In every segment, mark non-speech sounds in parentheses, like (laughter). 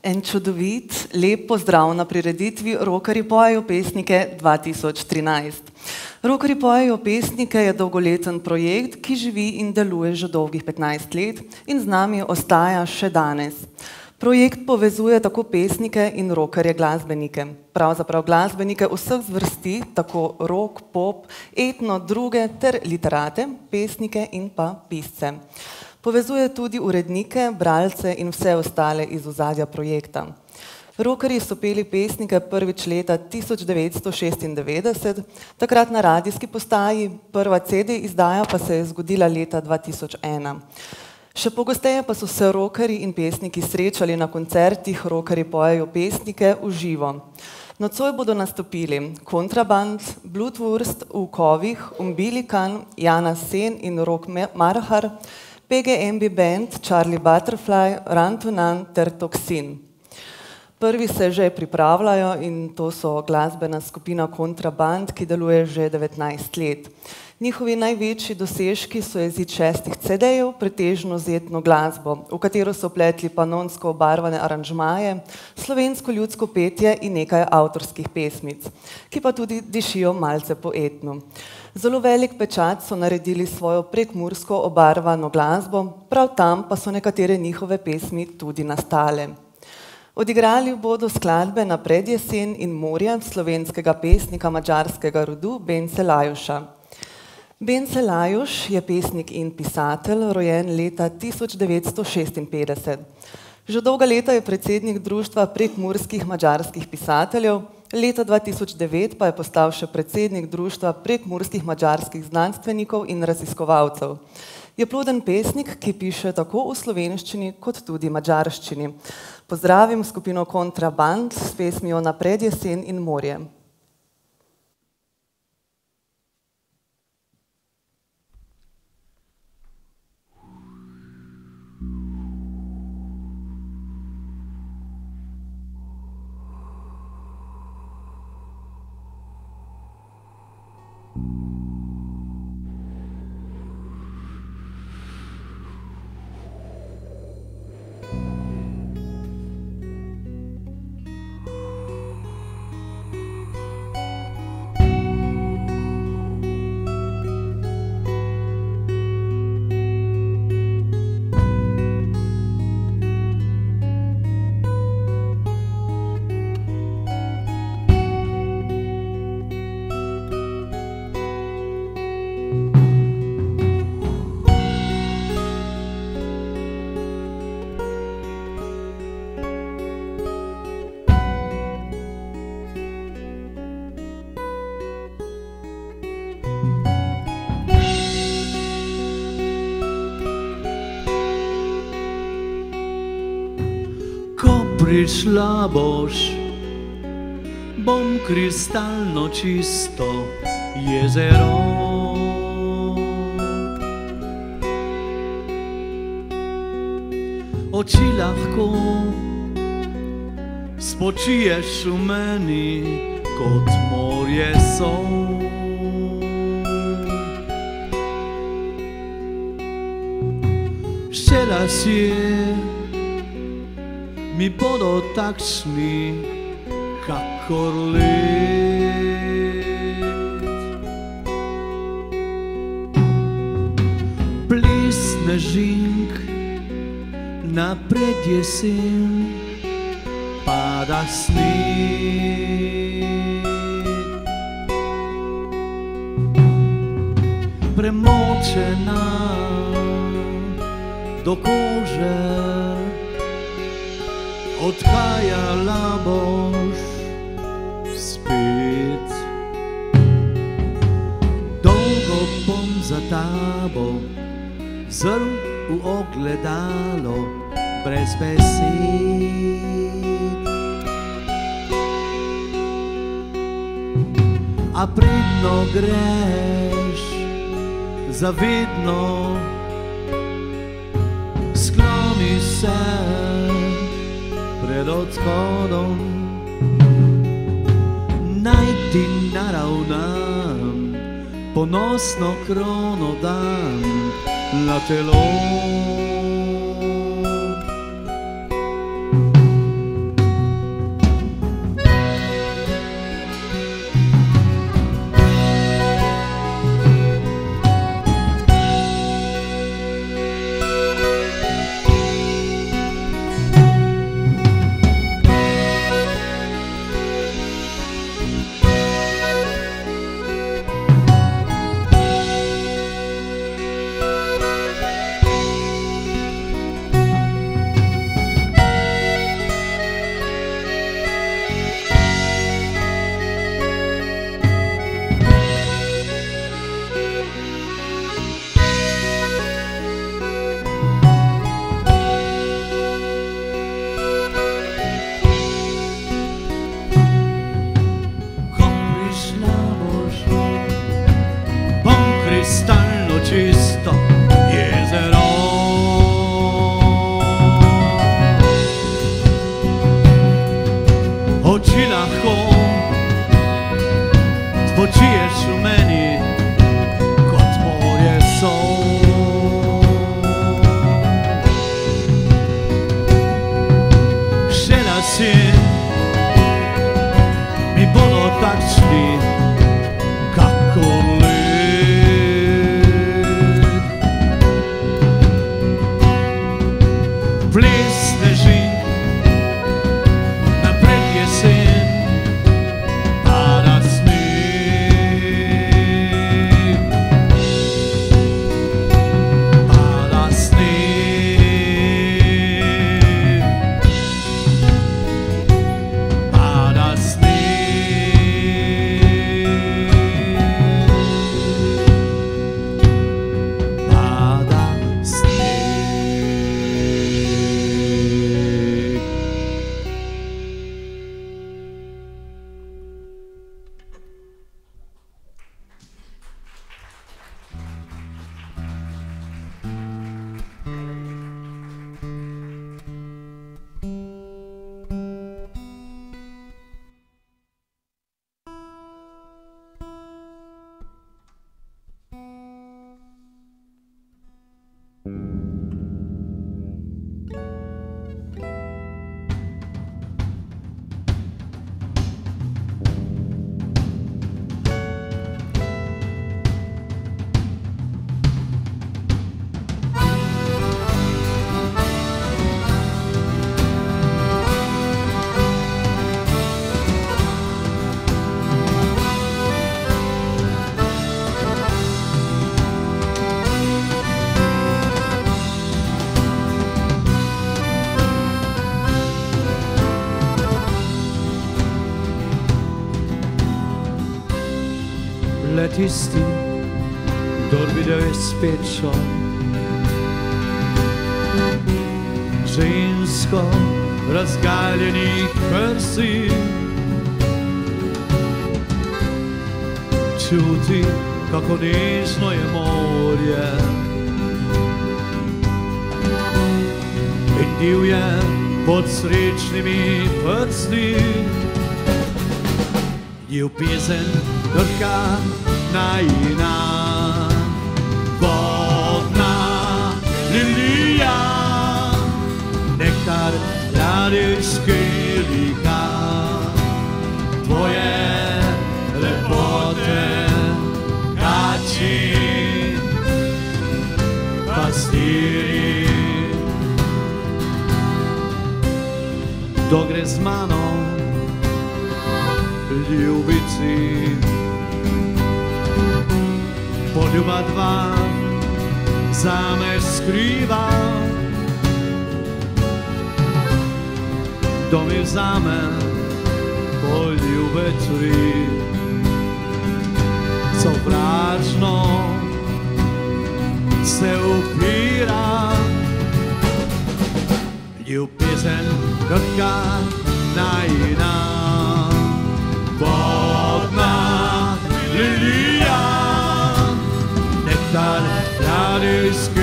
En čudovit, lep pozdrav na prireditvi Rokari pojejo pesnike 2013. Rokari pojejo pesnike je dolgoleten projekt, ki živi in deluje že dolgih 15 let in z nami ostaja še danes. Projekt povezuje tako pesnike in rokerje glasbenike, pravzaprav glasbenike vseh zvrsti, tako rock, pop, etno, druge ter literate, pesnike in pa pisce. Povezuje tudi urednike, bralce in vse ostale iz ozadja projekta. Rokerji so peli pesnike prvič leta 1996, takrat na radijski postaji, prva CD izdaja pa se je zgodila leta 2001. Še pogosteje pa so se rokerji in pesniki srečali na koncertih Rokerji pojejo pesnike v živo. Nocoj bodo nastopili Kontraband, Blutwurst, Ukovih, Umbilikan, Jana Sen in Rok Marhar, PGMB Band, Charlie Butterfly, Rantunan ter Toxin. Prvi se že pripravljajo in to so glasbena skupina Kontraband, ki deluje že 19 let. Njihovi največji dosežki so jezid šestih CD-jev, pretežno z etno glasbo, v katero so pletli panonsko obarvane aranžmaje, slovensko ljudsko petje in nekaj avtorskih pesmic, ki pa tudi dišijo malce po etnu. Zelo velik pečat so naredili svojo prekmursko obarvano glasbo, prav tam pa so nekatere njihove pesmi tudi nastale. Odigrali bodo skladbe na predjesen in morje slovenskega pesnika mačarskega rodu Bence Lajuša. Bence Lajuš je pesnik in pisatelj, rojen leta 1956. Že dolga leta je predsednik Društva prekmurskih mačarskih pisateljev, Leta 2009 pa je postal še predsednik Društva prekmurskih mačarskih znanstvenikov in raziskovalcev. Je ploden pesnik, ki piše tako v slovenščini kot tudi mačarščini. Pozdravim skupino Kontraband s pesmijo Napred jesen in morje. Prišla boš, bom kristalno čisto jezero. Oči lahko spočiješ v meni, kot morje so. Še las je mi bodo takšni, kakor let. Plisne žink, napred jesen, pada sneg. Premočena do kože, boš spet. Dolgo bom za tabo, zrl v ogledalo, brez besed. A pridno greš, zavedno, skloni se pred odhodom. Naj ti naravnam ponosno krono dan na telo tisti, kdor videl je spet šel. Žensko razgaljenih prsi. Čuti, kako nežno je morje. In divje pod srečnimi prsti. Ljubezen trka najina Vodna lilija Nektar radijske lika Tvoje lepote kači Pastiri Kdo gre z mano ljubici Poljuba dva za me skriva. Kdo mi vzame poljube tri? Sovražno se upira. Ljubezen krka najina Nektar radijski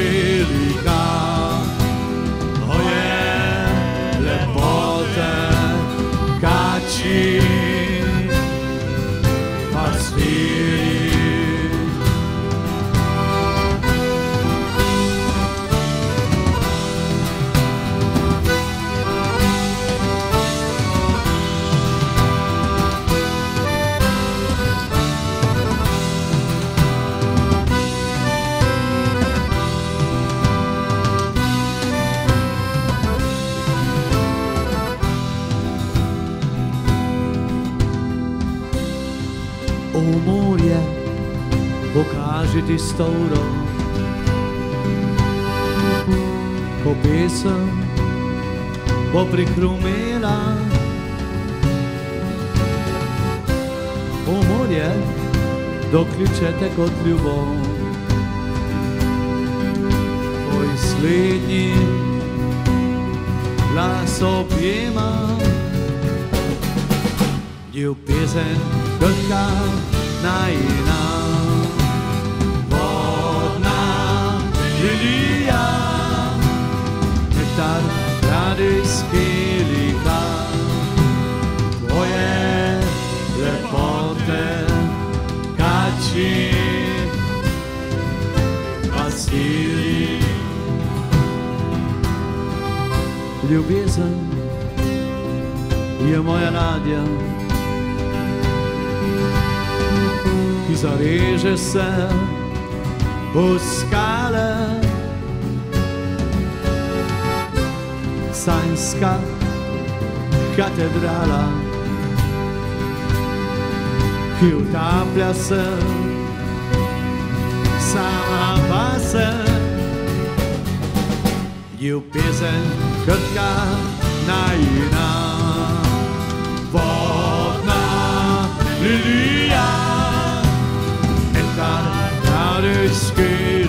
pokaži ti stavro, ko pesem bo prikrumela. O morje, dokličete kot ljubov, tvoj slednji glas objema. Ljubezen krhka najina lilija Nektar radijski lika Tvoje lepote kači, pastiri. Ljubezen je moja ladja, ki zareže se v skale. Sanska katedrala Chyłta plasę Sama basę Ju pieseň krtka najiná Vodná lilia Entar na ryský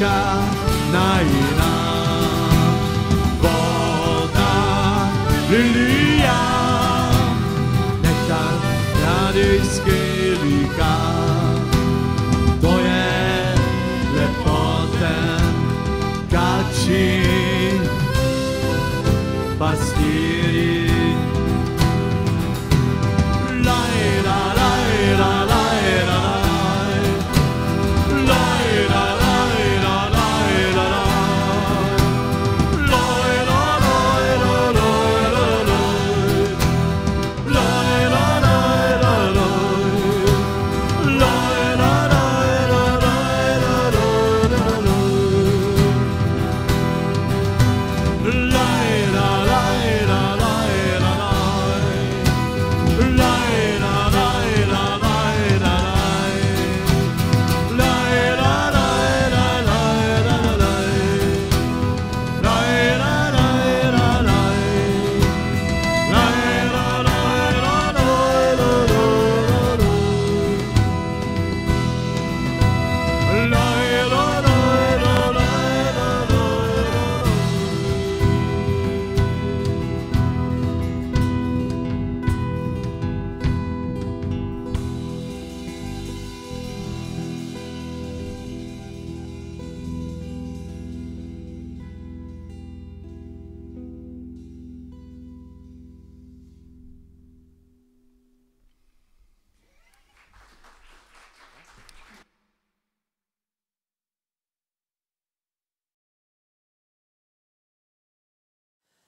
God.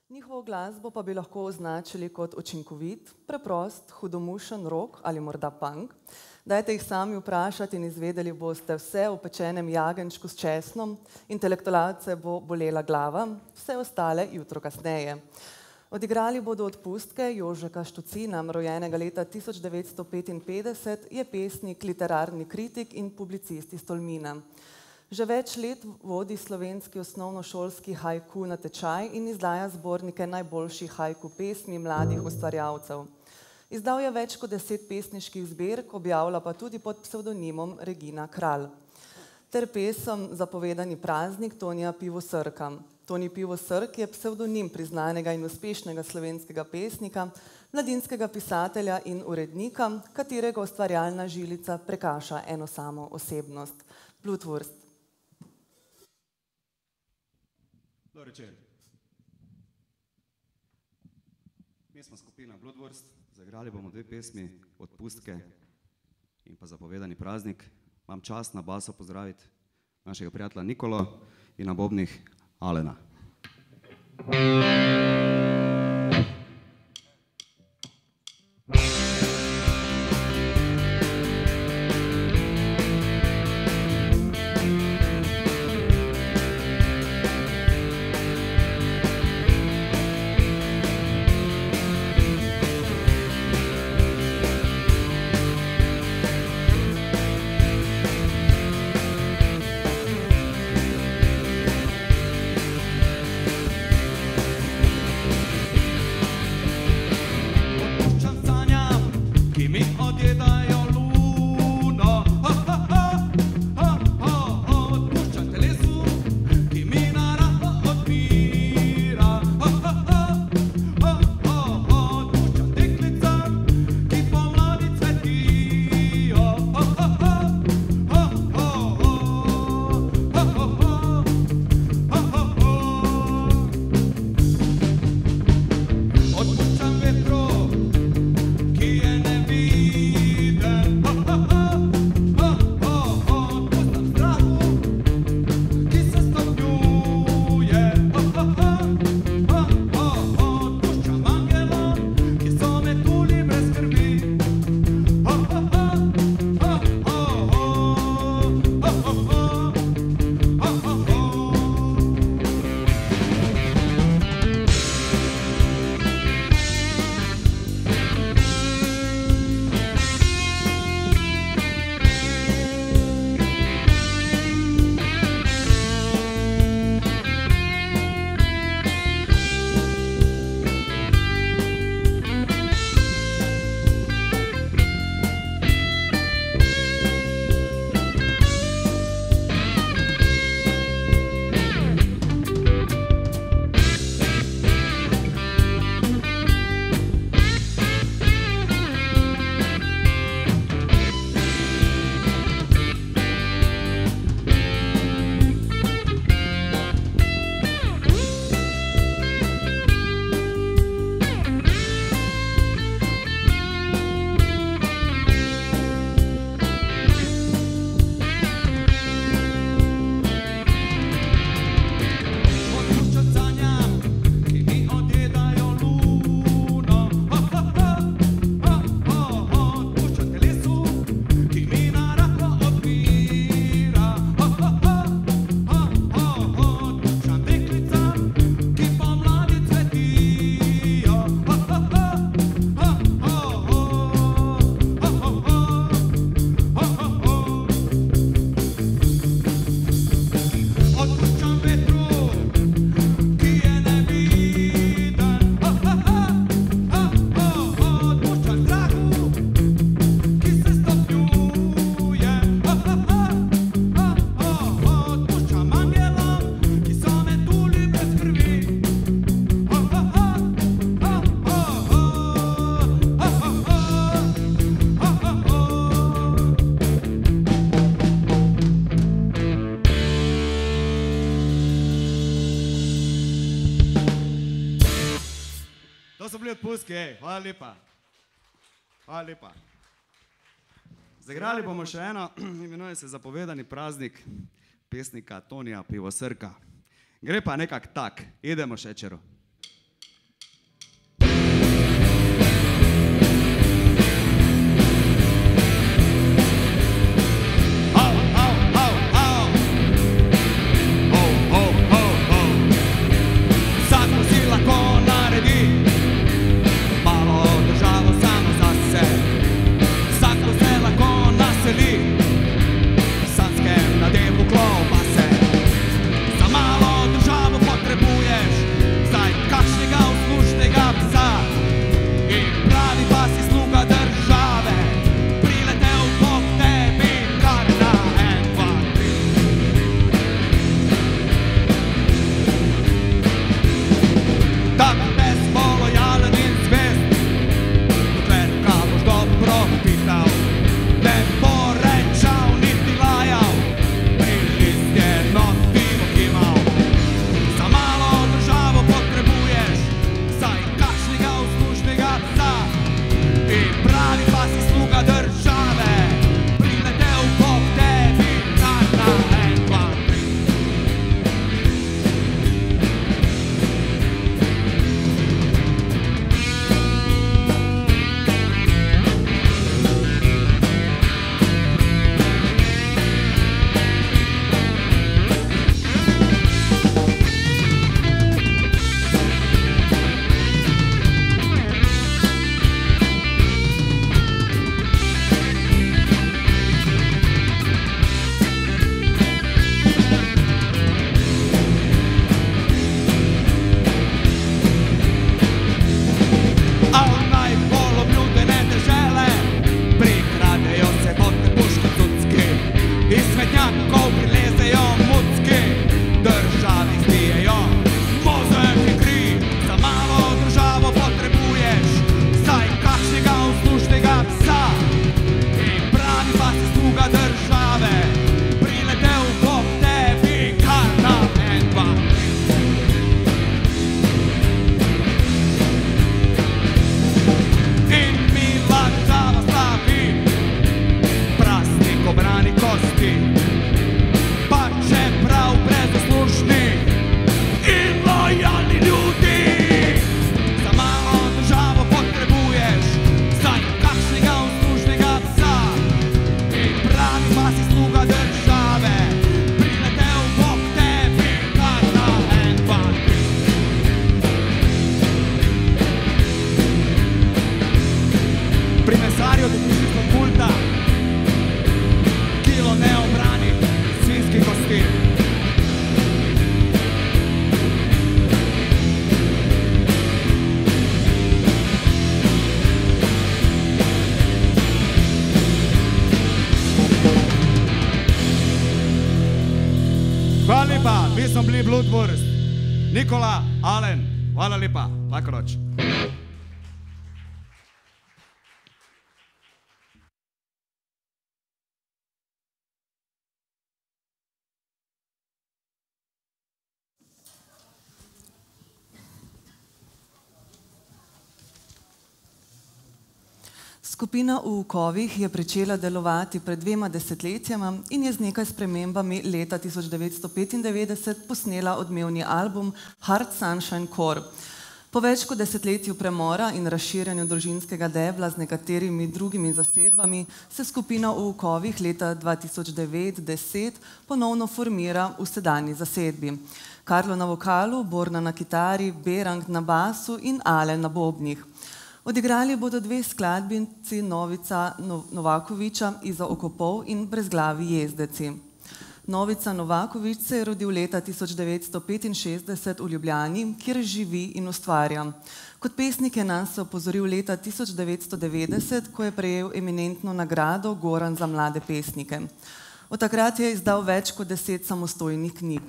Njihovo glasbo pa bi lahko označili kot učinkovit, preprost, hudomušen rok ali morda punk. Dajte jih sami vprašati in izvedeli boste vse o pečenem jagenčku s česnom, intelektualce bo bolela glava, vse ostale jutro kasneje. Odigrali bodo odpustke Jožeka Štucina, rojenega leta 1955, je pesnik, literarni kritik in publicist iz Tolmina. Že več let vodi slovenski osnovnošolski hajku na tečaj in izdaja zbornike najboljših hajku pesmi mladih ustvarjalcev. Izdal je več kot deset pesniških zbirk, objavlja pa tudi pod psevdonimom Regina Kralj. Ter pesem Zapovedani praznik Tonija Pivosrka. Toni Pivosrk je psevdonim priznanega in uspešnega slovenskega pesnika, mladinskega pisatelja in urednika, katerega ustvarjalna žilica prekaša eno samo osebnost. Blutwurst. Dobar večer. Mi smo skupina Bloodworst, zaigrali bomo dve pesmi, Odpustke in pa Zapovedani praznik. Imam čast na basu pozdraviti našega prijatelja Nikolo in na bobnih Alena. Laj, und Odpustki, hej, hvala lepa. Hvala lepa. Zagrali bomo še eno, (clears throat) imenuje se Zapovedani praznik pesnika Tonija Pivosrka. Gre pa nekak tak, idemo šečero. me. Skupina v Ukovih je začela delovati pred dvema desetletjema in je z nekaj spremembami leta 1995 posnela odmevni album Hard Sunshine Core. Po več kot desetletju premora in razširjanju družinskega debla z nekaterimi drugimi zasedbami se skupina v Ukovih leta 2009-10 ponovno formira v sedanji zasedbi. Karlo na vokalu, Borna na kitari, Berang na basu in Ale na bobnih. Odigrali bodo dve skladbici Novica No- Novakoviča Iza okopov in Brezglavi jezdeci. Novica Novakovič se je rodil leta 1965 v Ljubljani, kjer živi in ustvarja. Kot pesnik je nas opozoril leta 1990, ko je prejel eminentno nagrado Goran za mlade pesnike. Od takrat je izdal več kot deset samostojnih knjig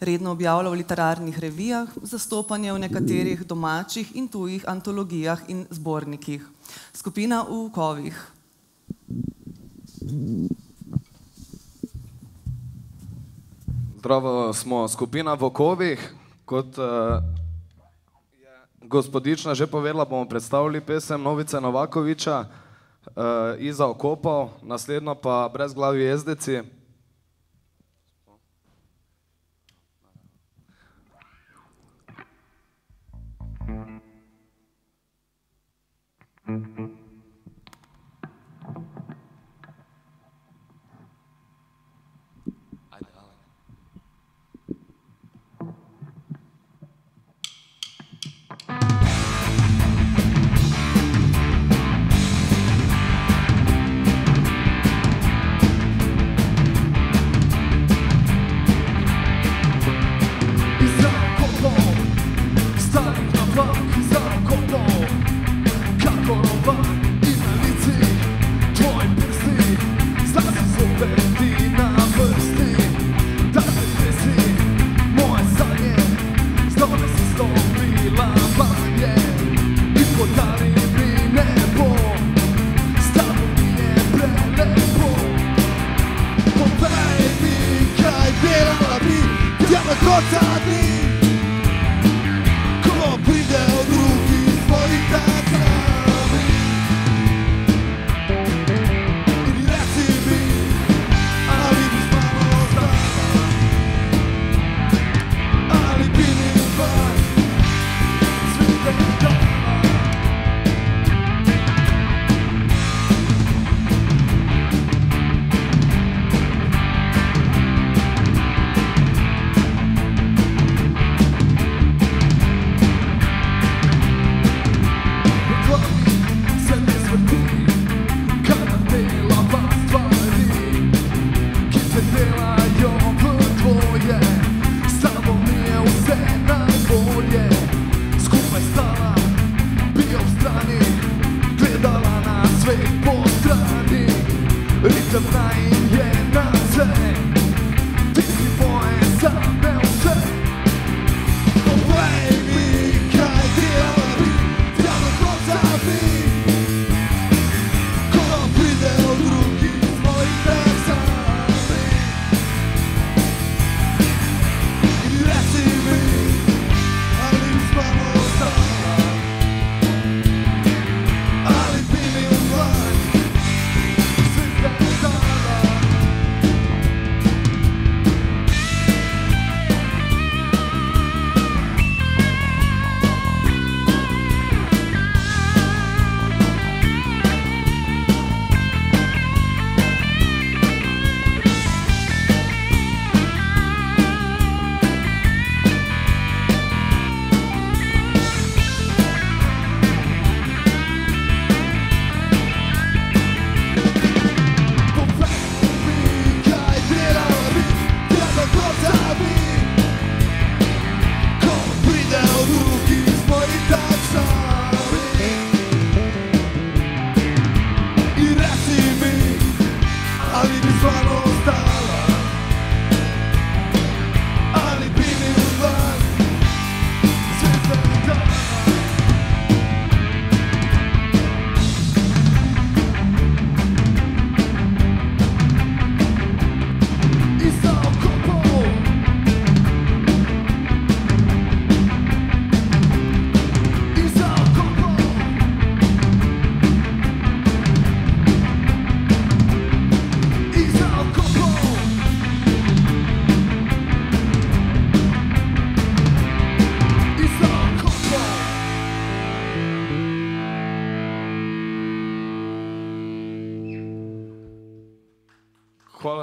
redno objavlja v literarnih revijah, zastopanje v nekaterih domačih in tujih antologijah in zbornikih. Skupina v kovih. Zdravo, smo skupina Vokovih. Kot uh, je gospodična že povedala, bomo predstavili pesem Novice Novakoviča uh, eh, Iza okopov, naslednjo pa Brezglavi jezdeci. Mm-hmm. protsādi feel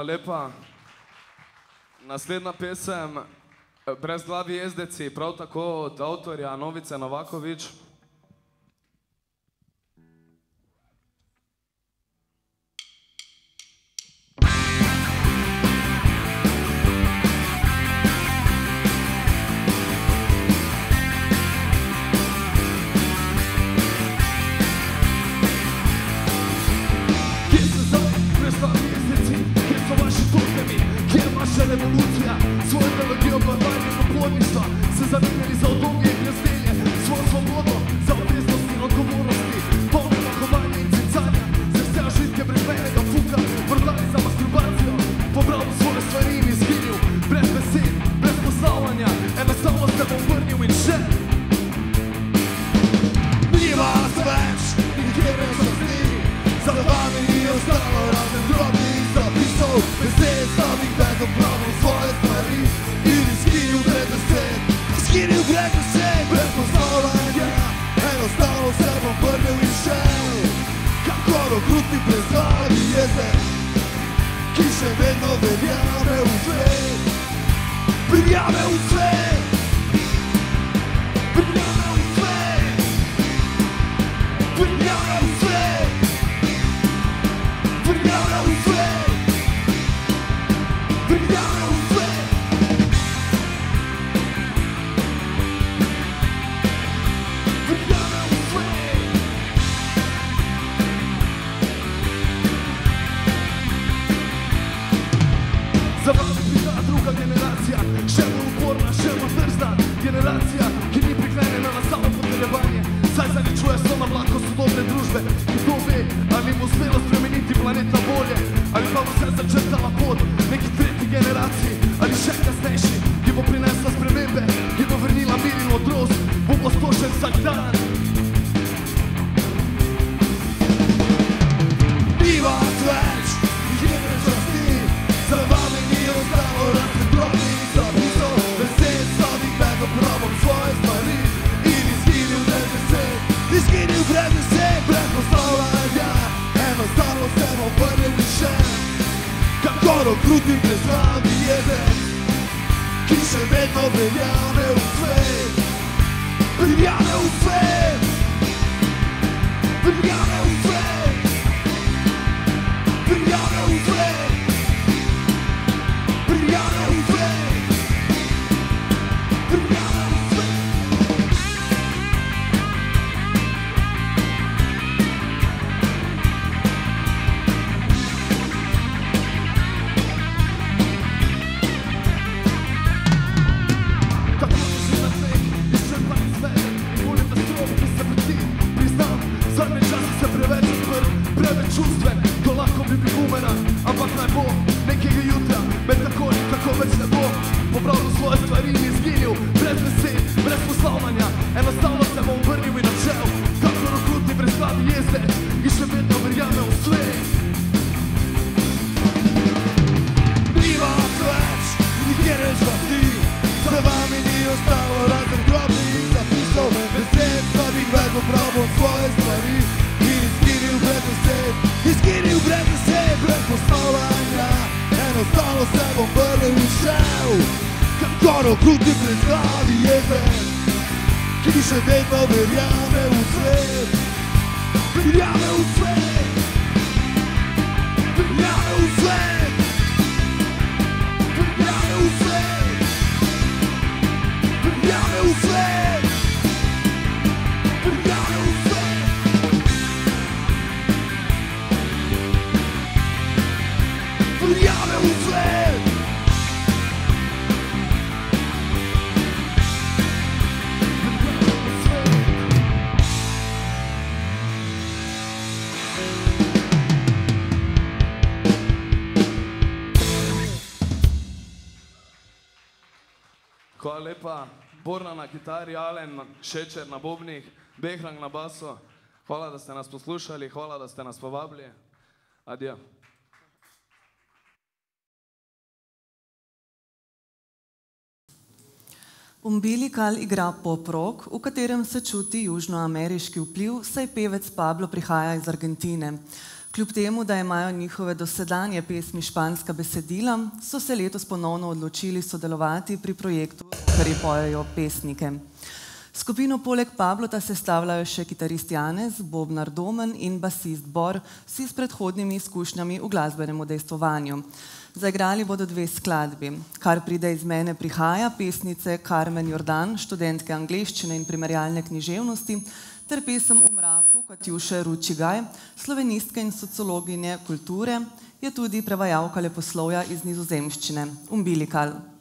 lepa. Naslednja pesem, brez glavi jezdeci, prav tako od avtorja Novice Novakovič. revolucija. Svojo ideologijo blagajne popolništva Se zamenjali za odobje in razdelje. Svojo svobodo za obveznost in odgovornosti. Polno mahovanje in cicanja Za vse užitke brezmejnega fuka. Prodali za masturbacijo. Pobral svoje stvari in izginil. Brez besed, brez poslavanja Enostavno se bom vrnil in še. Ni vas več, nikjer več rasti Za vami ni ostalo razen drobnih zapisov. Besed O svoje stvari Ili skinju vrede se Skinju vrede se o poznavanja Eno stalo se vam prve više Kako do kruti bez glavi jeze Kiše vedno verjame u sve Verjame u sve Verjame u sve vedno Borna na kitari, Alen Šečer na bobnih, Behrang na basu. Hvala, da ste nas poslušali, hvala, da ste nas povabili. Adijo. Umbilical igra pop rock, v katerem se čuti južnoameriški vpliv, saj pevec Pablo prihaja iz Argentine. Kljub temu, da imajo njihove dosedanje pesmi španska besedila, so se letos ponovno odločili sodelovati pri projektu, je pojejo pesnike. Skupino poleg Pablota sestavljajo še kitarist Janez, bobnar Domen in basist Bor, vsi s predhodnimi izkušnjami v glasbenem udejstvovanju. Zaigrali bodo dve skladbi. Kar pride iz mene prihaja, pesnice Carmen Jordan, študentke angleščine in primerjalne književnosti, ter pesem V mraku Katjuše Ručigaj, slovenistke in sociologinje kulture, je tudi prevajalka leposlovja iz nizozemščine. Umbilical.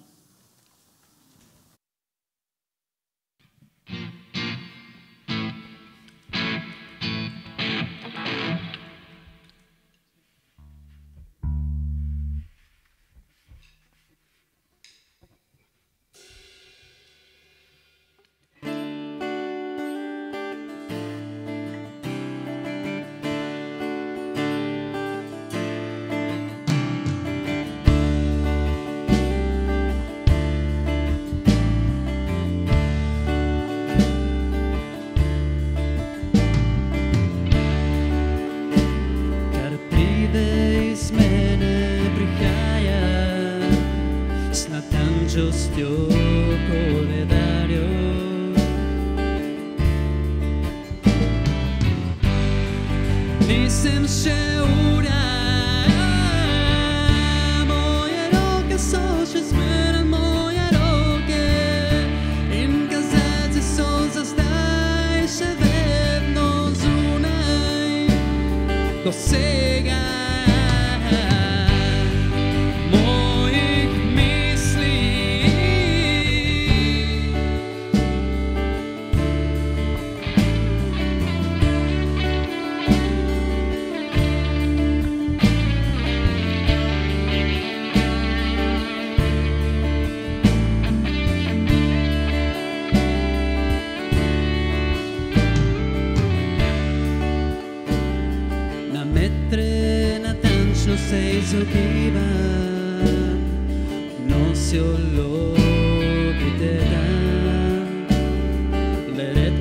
se hizo viva, no se oló que te da. Let it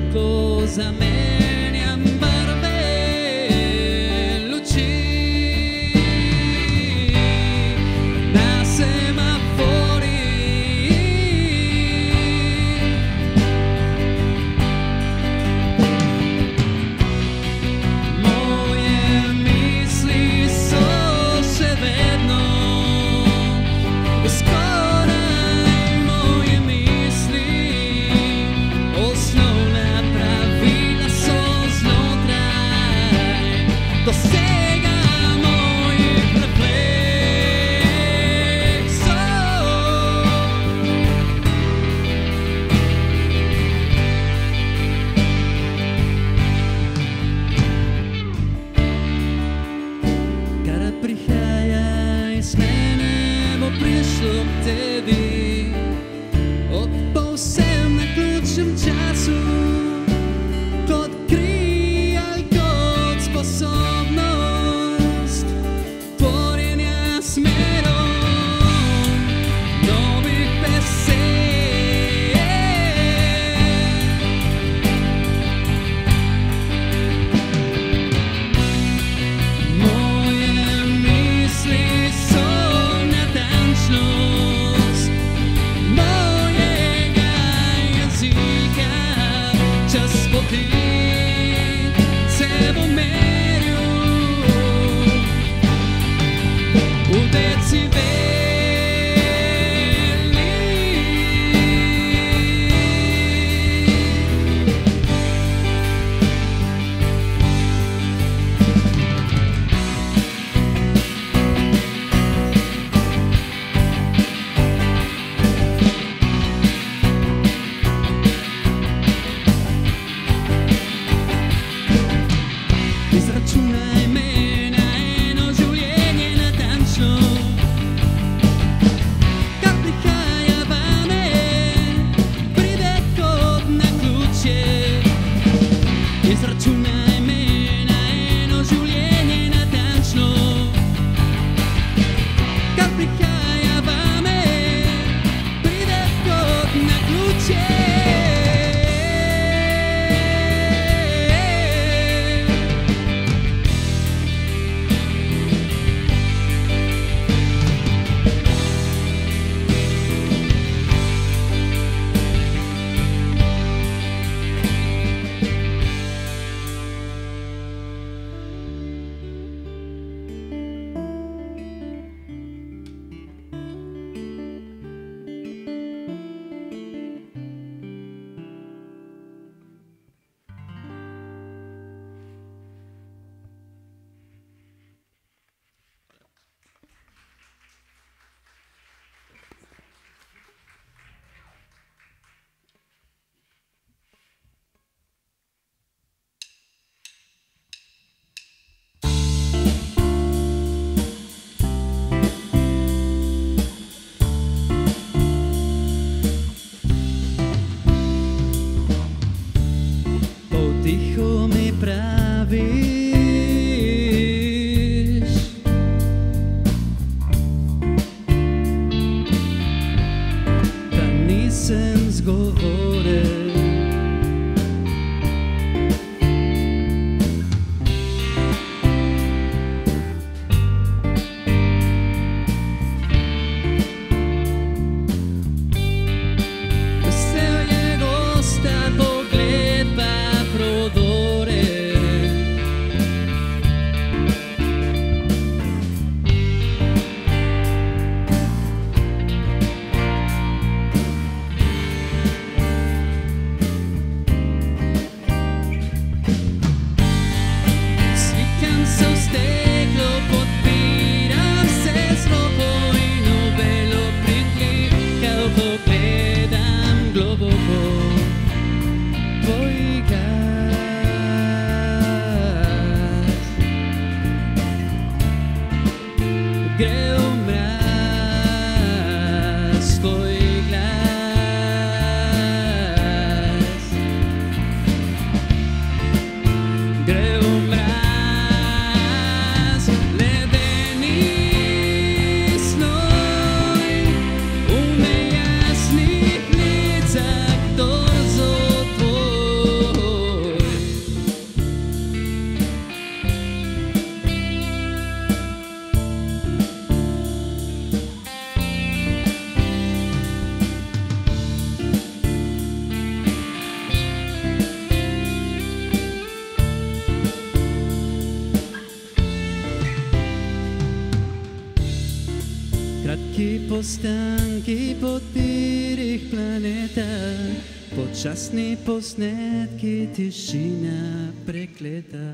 počasni posnetki tišina prekleta.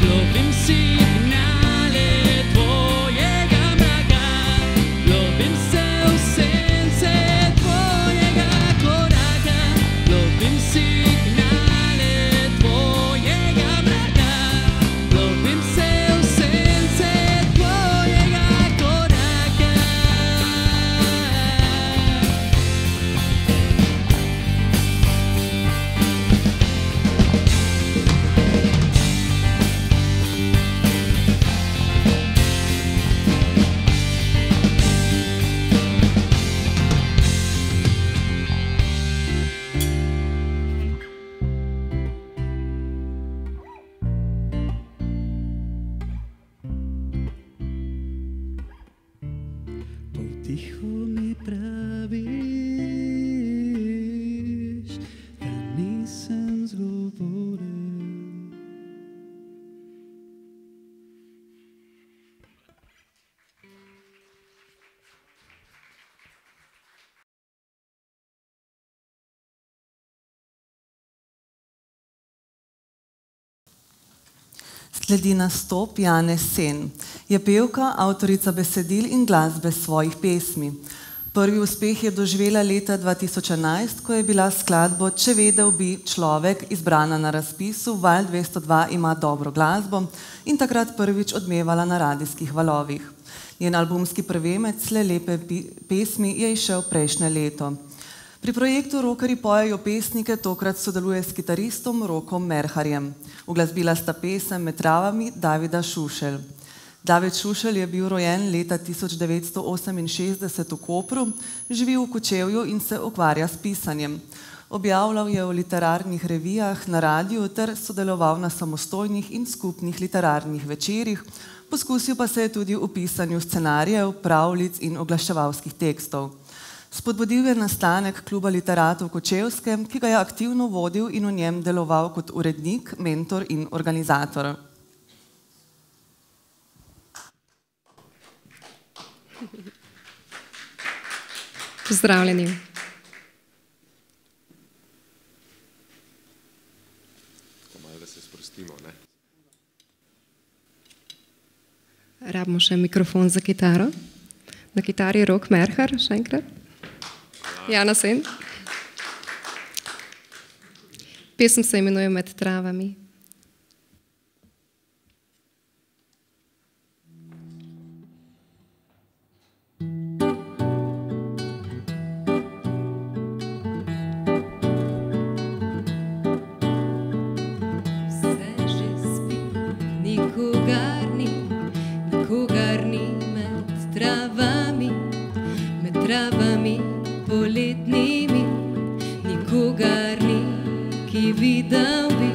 Lovim signale Sledi nastop Jane Sen. Je pevka, avtorica besedil in glasbe svojih pesmi. Prvi uspeh je doživela leta 2011, ko je bila skladbo Če vedel bi človek izbrana na razpisu Val 202 ima dobro glasbo in takrat prvič odmevala na radijskih valovih. Njen albumski prvemec Le lepe pesmi je išel prejšnje leto. Pri projektu Rokari pojejo pesnike tokrat sodeluje s kitaristom Rokom Merharjem. Uglasbila sta pesem Med travami Davida Šušelj. David Šušelj je bil rojen leta 1968 v Kopru, živi v Kočevju in se ukvarja s pisanjem. Objavljal je v literarnih revijah, na radiju ter sodeloval na samostojnih in skupnih literarnih večerjih, poskusil pa se je tudi v pisanju scenarijev, pravljic in oglaševalskih tekstov. Spodbudil je nastanek kluba literatov Kočevske, ki ga je aktivno vodil in v njem deloval kot urednik, mentor in organizator. Pozdravljeni. Malo, da se sprostimo. Ne? Rabimo še mikrofon za kitaro. Na kitari je rok Merhar, še enkrat. Jana Sen. Pesem se imenuje Med travami. Ki videl bi,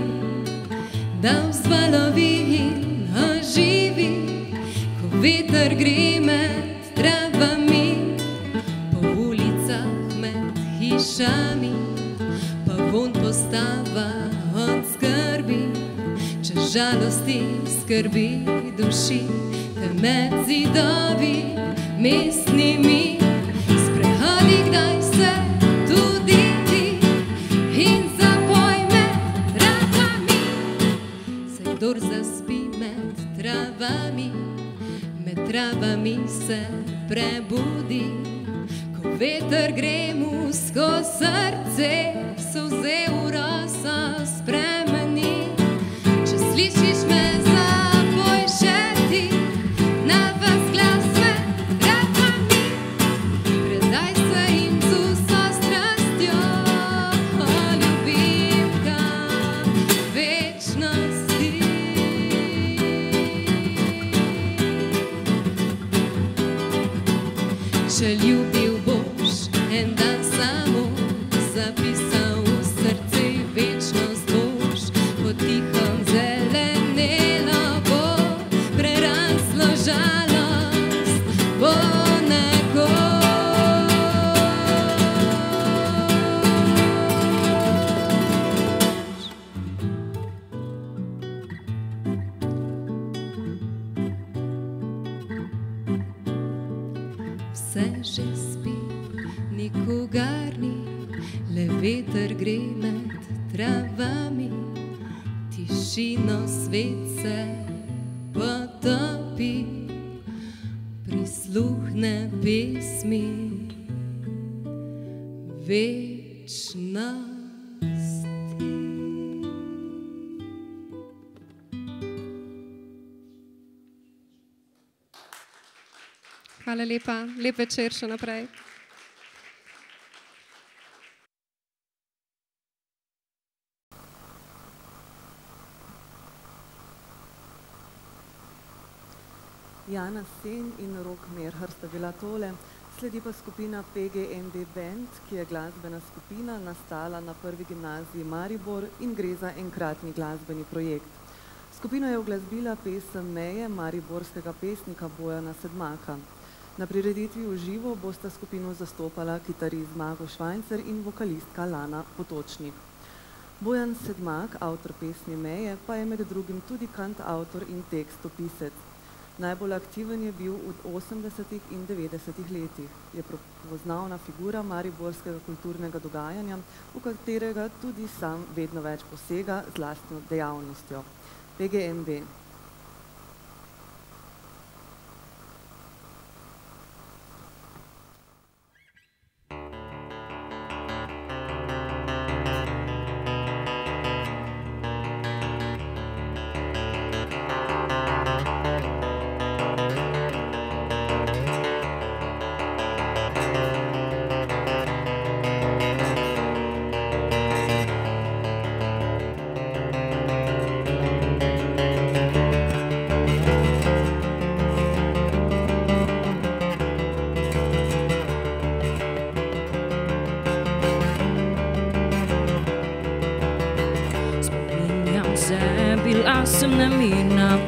da vzvalovi in oživi, ko veter gre med travami, po ulicah med hišami pa von postava od skrbi, če žalosti skrbi duši, te med zidovi mestnimi. Travami se prebudi. Hvala lep večer še naprej. Jana Sen in Rok Merhar sta bila tole, sledi pa skupina PGMD Band, ki je glasbena skupina nastala na prvi gimnaziji Maribor in gre za enkratni glasbeni projekt. Skupino je uglasbila pesem Meje mariborskega pesnika Bojana Sedmaka. Na prireditvi v živo bosta skupino zastopala kitarist Zmago Švajcer in vokalistka Lana Potočnik. Bojan Sedmak, avtor pesmi Meje, pa je med drugim tudi kantavtor in tekstopisec. Najbolj aktiven je bil v 80. in 90. letih. Je prepoznavna figura mariborskega kulturnega dogajanja, v katerega tudi sam vedno več posega z lastno dejavnostjo. PGMB.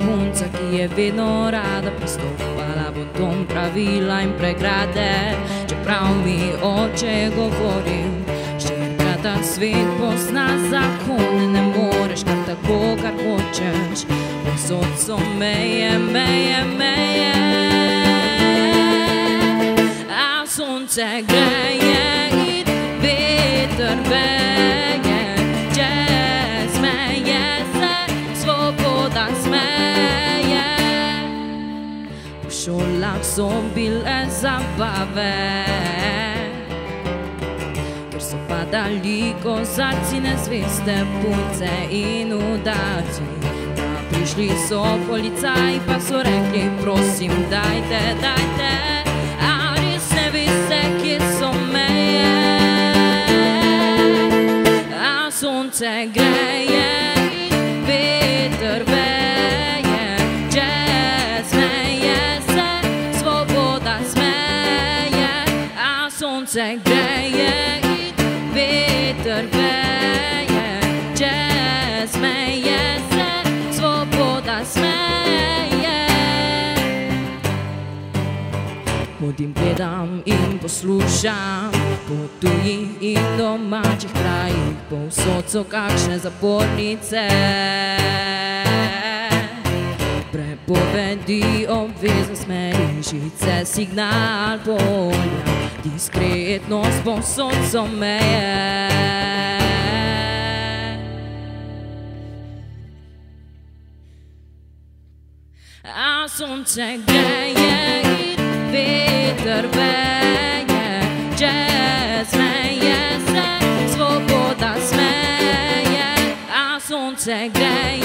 Punca, ki je vedno rada pristopala v dom pravila in pregrade. Čeprav mi oče govoril, ščirka ta svet pozna zakone, ne moreš kar tako, kar hočeš. Posod so meje, meje, meje. A sonce greje in veter veje, šolah so bile zabave, ker so padali kozarci, nezveste punce in udarci. Prišli so policaji, pa so rekli, prosim, dajte, dajte, a res ne veste, kje so meje. A sonce greje Sonce greje in veter veje, čez meje se svoboda smeje. Hodim, gledam in poslušam po tujih in domačih krajih, povsod so kakšne zapornice. Prepovedi, obveznost merižice, signal polja, diskretnost povsod so meje. A sonce greje in veter veje, čez meje se svoboda smeje. A sonce greje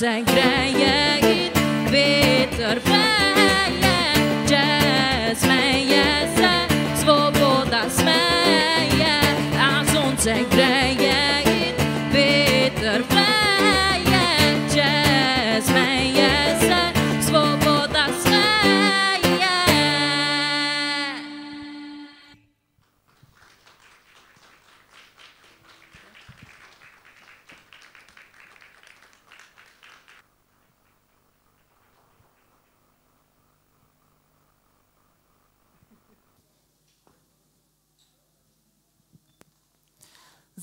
A sonce greje in veter veje, čez meje se svoboda smeje, a sonce greje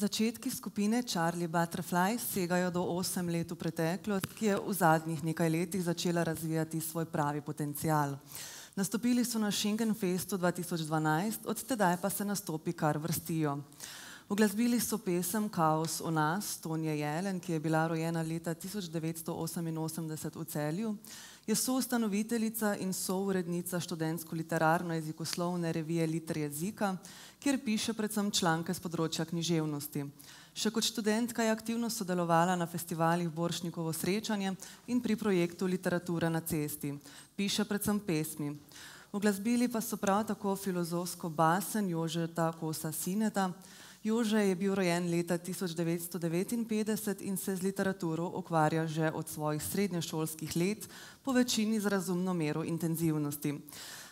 Začetki skupine Charlie Butterfly segajo do 8 let v preteklost, ki je v zadnjih nekaj letih začela razvijati svoj pravi potencial. Nastopili so na Schengen Festu 2012, od tedaj pa se nastopi kar vrstijo. Uglasbili so pesem Kaos o nas, Tonje Jelen, ki je bila rojena leta 1988 v Celju, je soustanoviteljica in sourednica študentsko-literarno-jezikoslovne revije Liter jezika, kjer piše predvsem članke z področja književnosti. Še kot študentka je aktivno sodelovala na festivalih Boršnikovo srečanje in pri projektu Literatura na cesti. Piše predvsem pesmi. Uglasbili pa so prav tako filozofsko basen Jožeta Kosa Sineta. Jože je bil rojen leta 1959 in se z literaturo ukvarja že od svojih srednješolskih let, po večini z razumno mero intenzivnosti.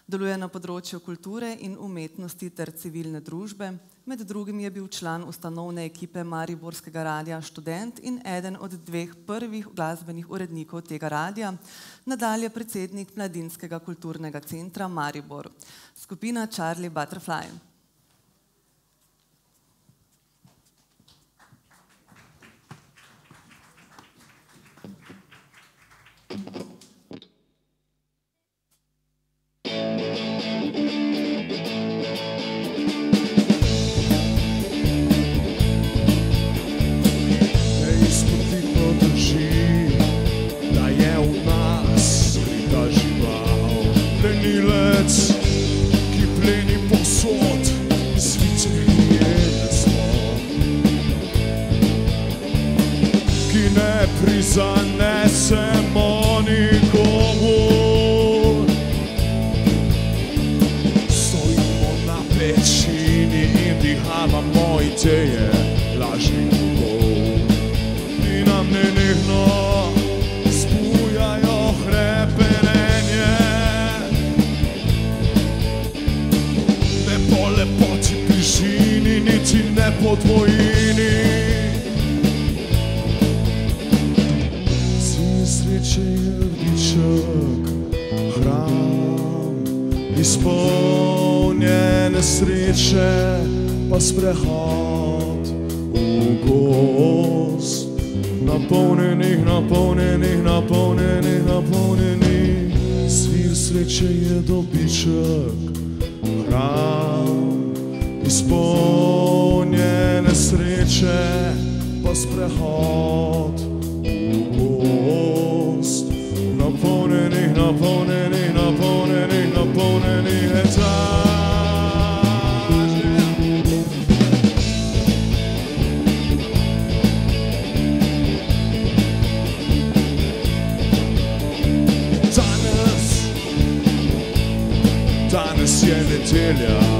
Deluje na področju kulture in umetnosti ter civilne družbe. Med drugim je bil član ustanovne ekipe Mariborskega radia Študent in eden od dveh prvih glasbenih urednikov tega radia, nadalje predsednik Mladinskega kulturnega centra Maribor. Skupina Charlie Butterfly. Prizanesemo nikomu. Stojimo na pečini in dihavamo ideje lažnih bogov ki nam nenehno spujajo hrepenenje. Ne po lepoti bližini, niti ne po dvojini. Izpolnjene sreče, pa sprehod v gost. Napolnjenih, napolnjenih, napolnjenih, napolnjenih, svir sreče je dobiček, hram, izpolnjene sreče, pa sprehod v gost. Napolnjenih, napolnjenih, napolnjenih, napolnjenih etaž. Danes, danes je nedelja.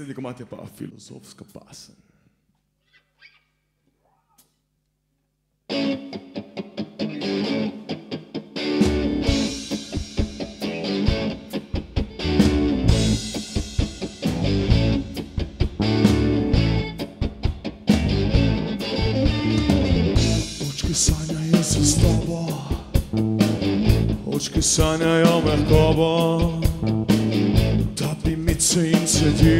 Naslednji komat je pa filozofska pasen. Očki sanjajo se s tobo, očki sanjajo mehkobo, ta primice in sedi.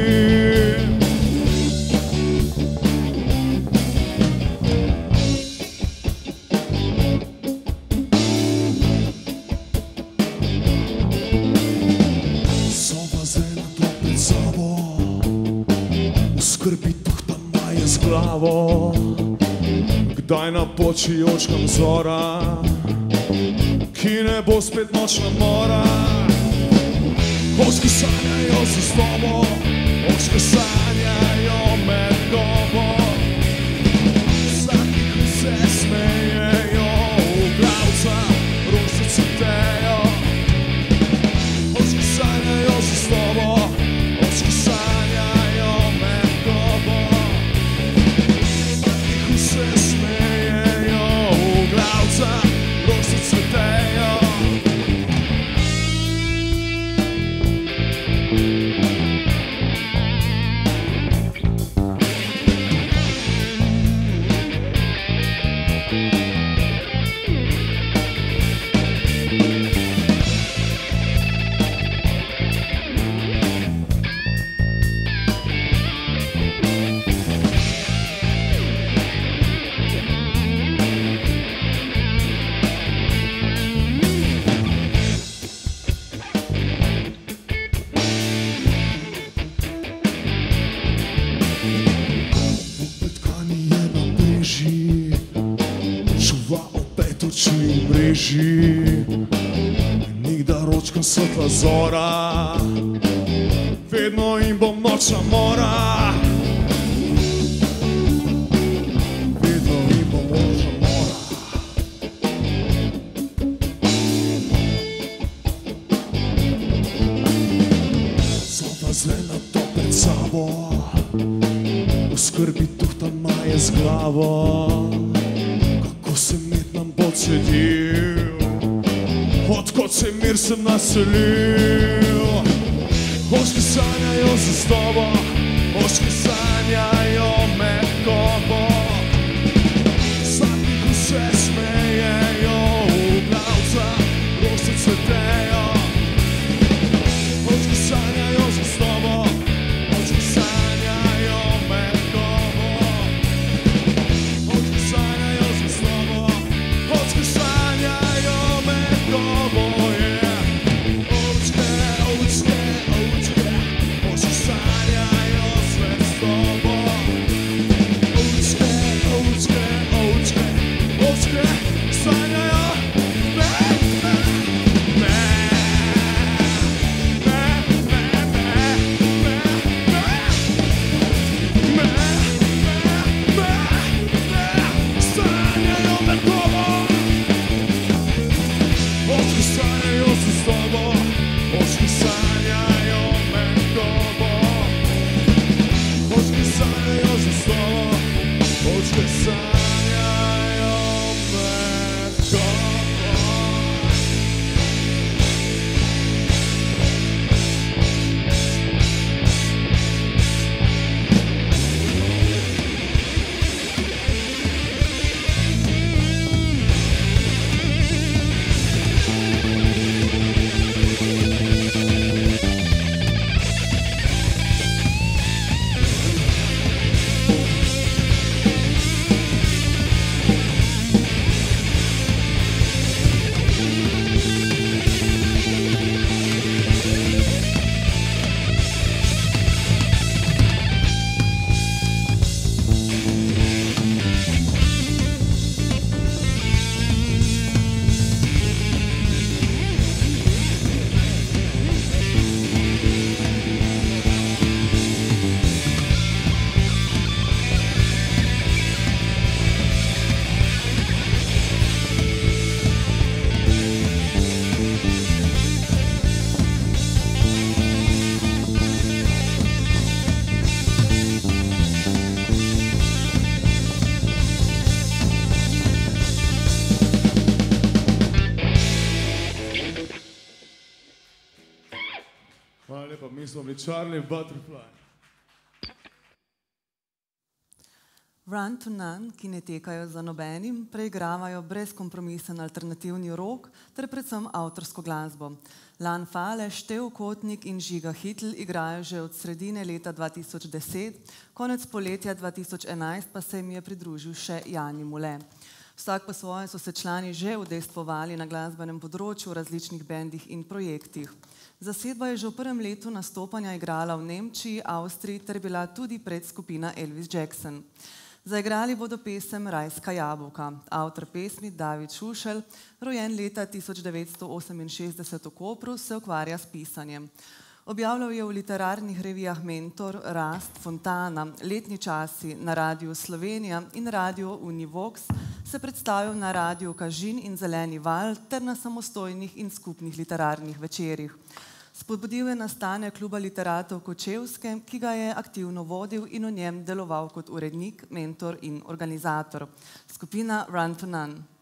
Ci oczkom zora nočni mreži. Nikdar ročkom svetla zora. Vedno jim bom nočna mora absolu Charlie Butterfly. Run to None, ki ne tekajo za nobenim, preigravajo brezkompromisen alternativni rok ter predvsem avtorsko glasbo. Lan Fale, Štev Kotnik in Žiga Hitl igrajo že od sredine leta 2010, konec poletja 2011 pa se jim je pridružil še Jani Mule. Vsak pa svoje so se člani že udejstvovali na glasbenem področju v različnih bendih in projektih. Zasedba je že v prvem letu nastopanja igrala v Nemčiji, Avstriji ter bila tudi predskupina Elvis Jackson. Zaigrali bodo pesem Rajska jabolka. Avtor pesmi David Šušel, rojen leta 1968 v Kopru, se ukvarja s pisanjem. Objavljal je v literarnih revijah Mentor, Rast, Fontana, Letni časi na Radiu Slovenija in Radio Univox, se predstavil na Radiu Kažin in Zeleni val ter na samostojnih in skupnih literarnih večerjih. Spodbudil je nastanek kluba literatov Kočevske, ki ga je aktivno vodil in v njem deloval kot urednik, mentor in organizator. Skupina Run to None.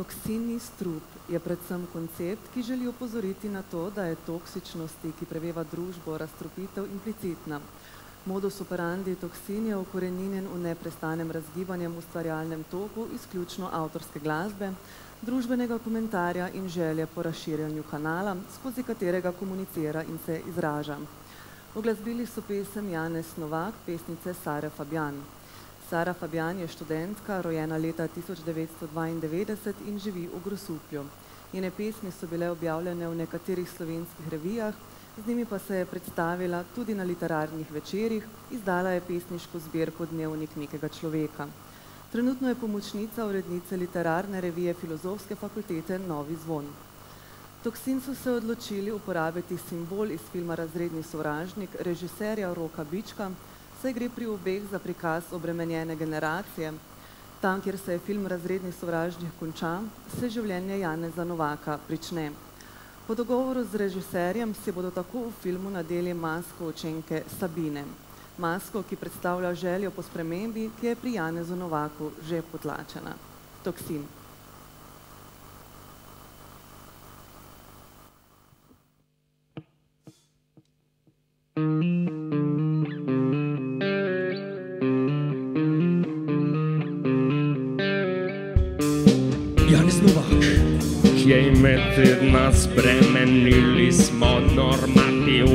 Toksinni strup je predvsem koncept, ki želi opozoriti na to, da je toksičnosti, ki preveva družbo, razstropitev implicitna. Modus operandi toksin je ukoreninjen v neprestanem razgibanjem ustvarjalnem toku izključno avtorske glasbe, družbenega komentarja in želje po razširjanju kanala, skozi katerega komunicira in se izraža. Oglasbili so pesem Janez Novak, pesnice Sare Fabjan. Sara Fabjan je študentka, rojena leta 1992 in živi v Grosuplju. Njene pesmi so bile objavljene v nekaterih slovenskih revijah, z njimi pa se je predstavila tudi na literarnih večerih, izdala je pesniško zbirko Dnevnik nekega človeka. Trenutno je pomočnica urednice literarne revije Filozofske fakultete Novi zvon. Toksin so se odločili uporabiti simbol iz filma Razredni sovražnik režiserja Roka Bička, saj gre pri obeh za prikaz obremenjene generacije. Tam, kjer se je film Razredni sovražnik konča, se življenje Janeza Novaka prične. Po dogovoru z režiserjem si bodo tako v filmu nadeli masko učenke Sabine. Masko, ki predstavlja željo po spremembi, ki je pri Janezu Novaku že potlačena. Toksin. Med tedna spremenili smo normativ.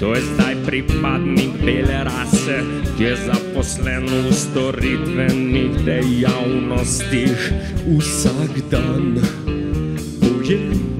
To je zdaj pripadnik bele rase, ki je zaposlen v storitvenih dejavnostih. Vsak dan pojem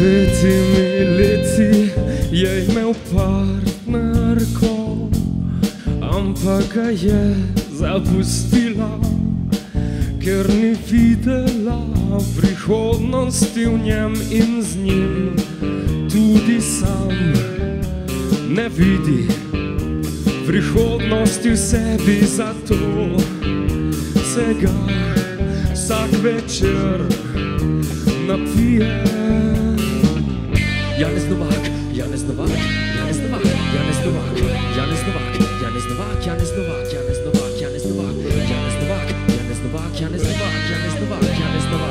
Pred petimi leti je imel partnerko, ampak ga je zapustila, ker ni videla prihodnosti v njem in z njim tudi sam ne vidi prihodnosti v sebi, zato se ga vsak večer napije. Yalnızlık, yalnızlık, yalnızlık, yalnızlık, yalnızlık, yalnızlık, yalnızlık, yalnızlık, yalnızlık, yalnızlık, yalnızlık, yalnızlık, yalnızlık, yalnızlık,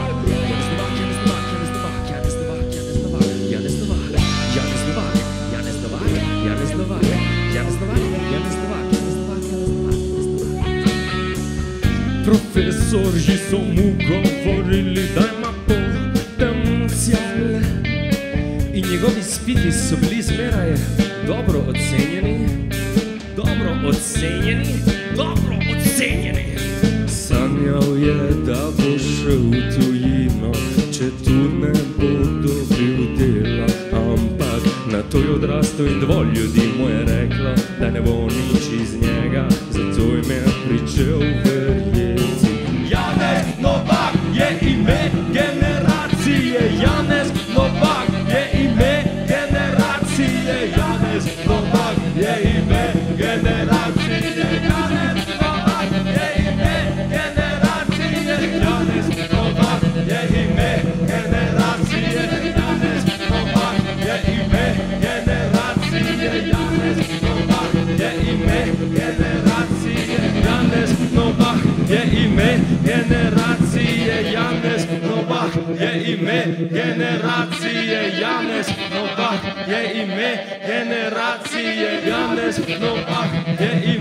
Profesor Gison mu govorili da vive sublíssimo. Espera.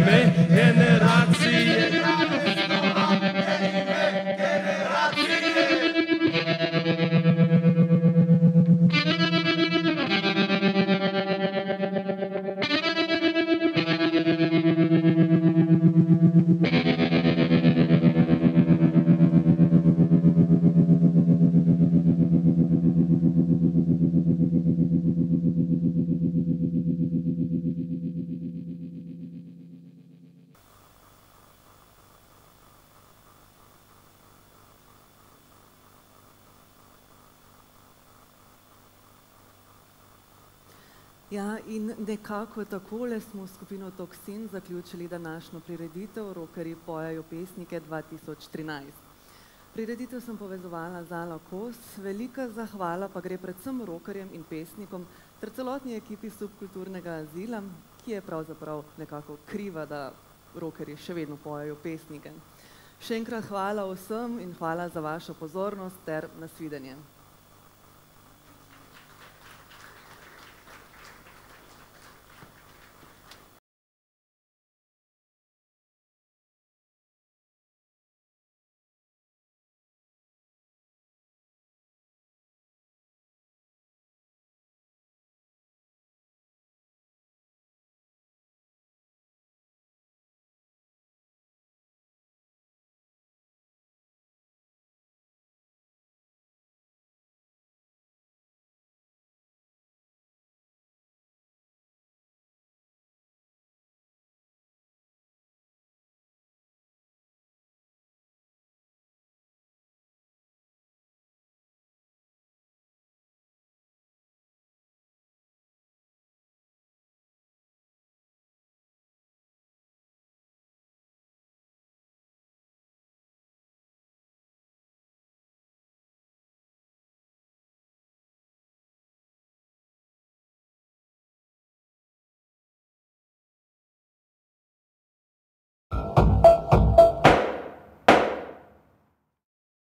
me, and uh, nekako takole smo s skupino Toksin zaključili današnjo prireditev Rokerji pojejo pesnike 2013. Prireditev sem povezovala z Alo Kos, velika zahvala pa gre predvsem rokerjem in pesnikom ter celotni ekipi subkulturnega azila, ki je pravzaprav nekako kriva, da rokerji še vedno pojejo pesnike. Še enkrat hvala vsem in hvala za vašo pozornost ter nasvidenje.